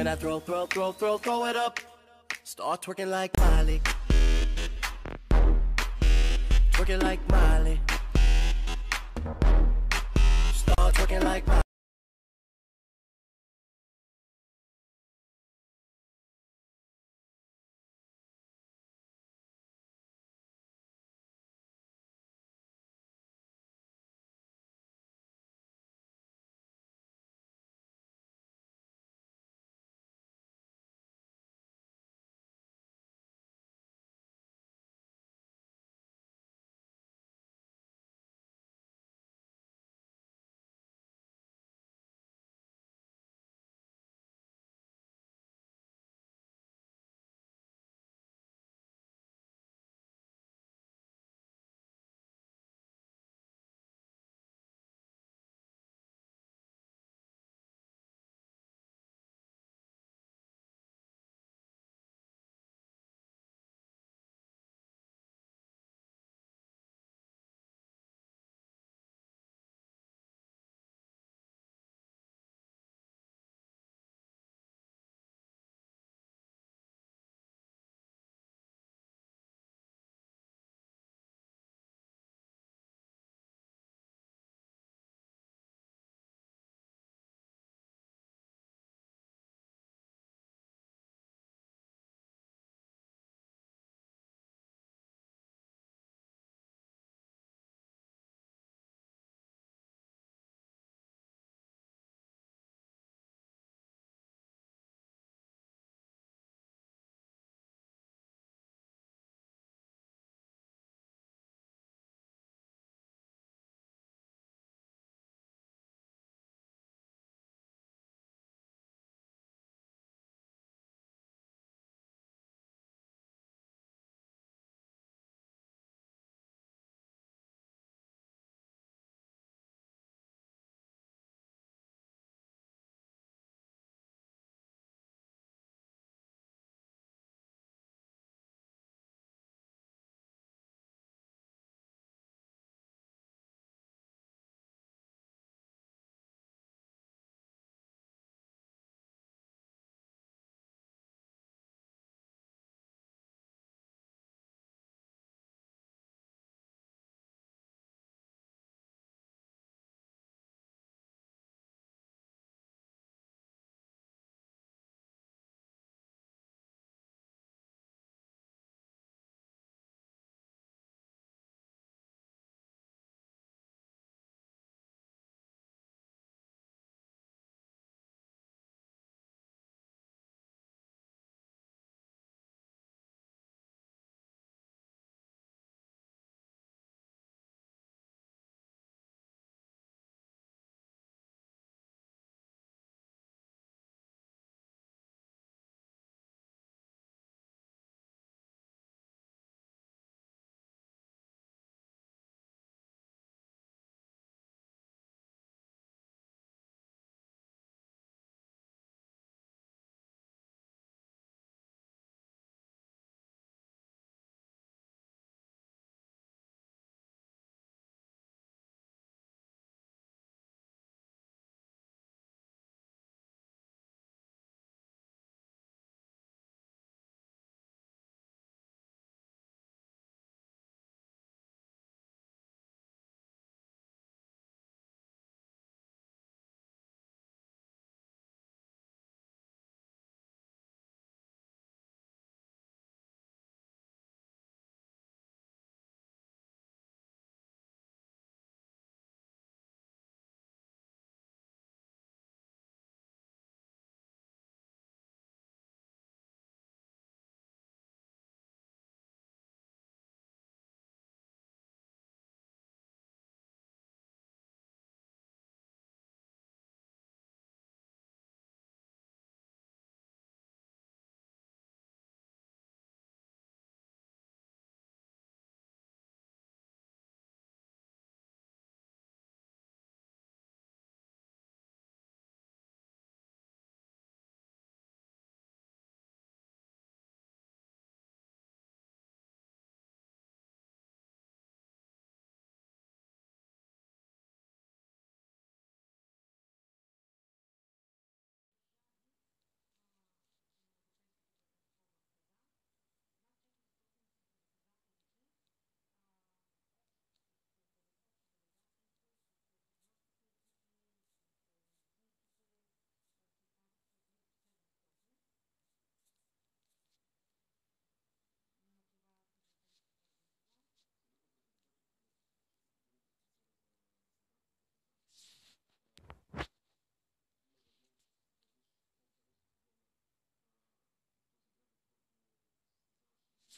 when I throw, throw, throw, throw, throw it up. Start twerking like Miley. Twerking like Miley. Start twerking like Miley.